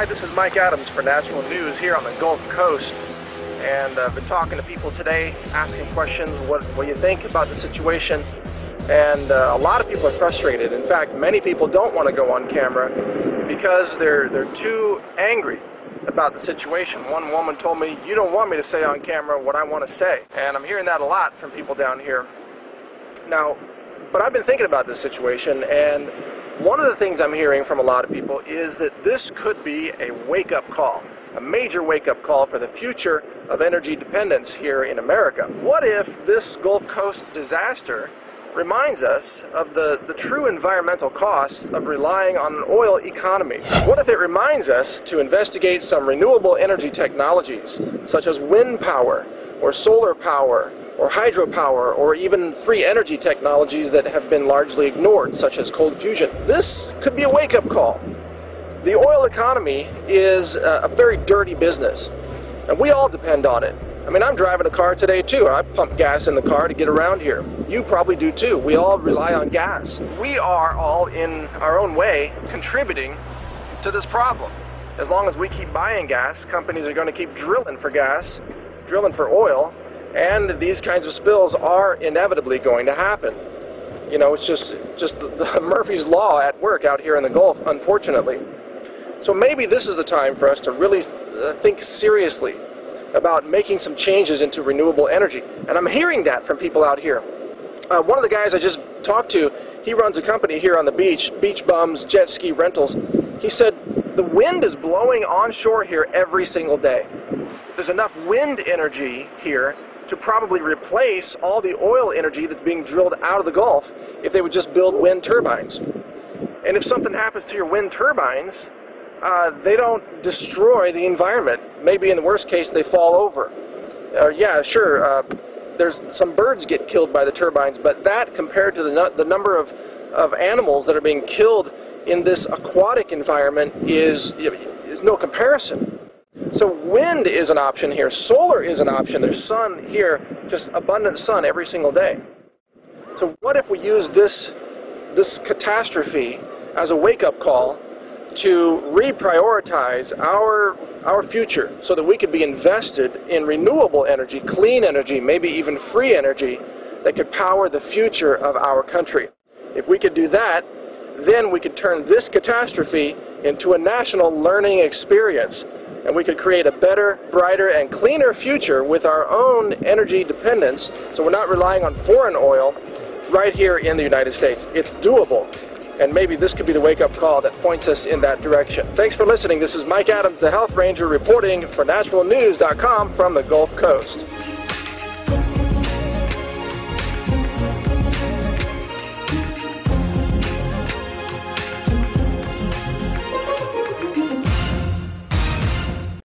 Hi, this is Mike Adams for Natural News here on the Gulf Coast. And I've been talking to people today, asking questions, what, what you think about the situation. And uh, a lot of people are frustrated. In fact, many people don't want to go on camera because they're, they're too angry about the situation. One woman told me, you don't want me to say on camera what I want to say. And I'm hearing that a lot from people down here. Now, but I've been thinking about this situation and one of the things I'm hearing from a lot of people is that this could be a wake-up call, a major wake-up call for the future of energy dependence here in America. What if this Gulf Coast disaster reminds us of the, the true environmental costs of relying on an oil economy. What if it reminds us to investigate some renewable energy technologies, such as wind power, or solar power, or hydropower, or even free energy technologies that have been largely ignored, such as cold fusion. This could be a wake-up call. The oil economy is a very dirty business, and we all depend on it. I mean, I'm driving a car today too. I pump gas in the car to get around here. You probably do too. We all rely on gas. We are all, in our own way, contributing to this problem. As long as we keep buying gas, companies are going to keep drilling for gas, drilling for oil, and these kinds of spills are inevitably going to happen. You know, it's just just the, the Murphy's Law at work out here in the Gulf, unfortunately. So maybe this is the time for us to really uh, think seriously about making some changes into renewable energy. And I'm hearing that from people out here. Uh, one of the guys I just talked to, he runs a company here on the beach, Beach Bums Jet Ski Rentals. He said the wind is blowing onshore here every single day. There's enough wind energy here to probably replace all the oil energy that's being drilled out of the Gulf if they would just build wind turbines. And if something happens to your wind turbines, uh, they don't destroy the environment. Maybe in the worst case, they fall over. Uh, yeah, sure, uh, there's some birds get killed by the turbines, but that compared to the, the number of, of animals that are being killed in this aquatic environment is, is no comparison. So wind is an option here. Solar is an option. There's sun here, just abundant sun every single day. So what if we use this, this catastrophe as a wake-up call to reprioritize our, our future so that we could be invested in renewable energy, clean energy, maybe even free energy that could power the future of our country. If we could do that, then we could turn this catastrophe into a national learning experience and we could create a better, brighter, and cleaner future with our own energy dependence so we're not relying on foreign oil right here in the United States. It's doable and maybe this could be the wake-up call that points us in that direction. Thanks for listening. This is Mike Adams, the Health Ranger, reporting for naturalnews.com from the Gulf Coast.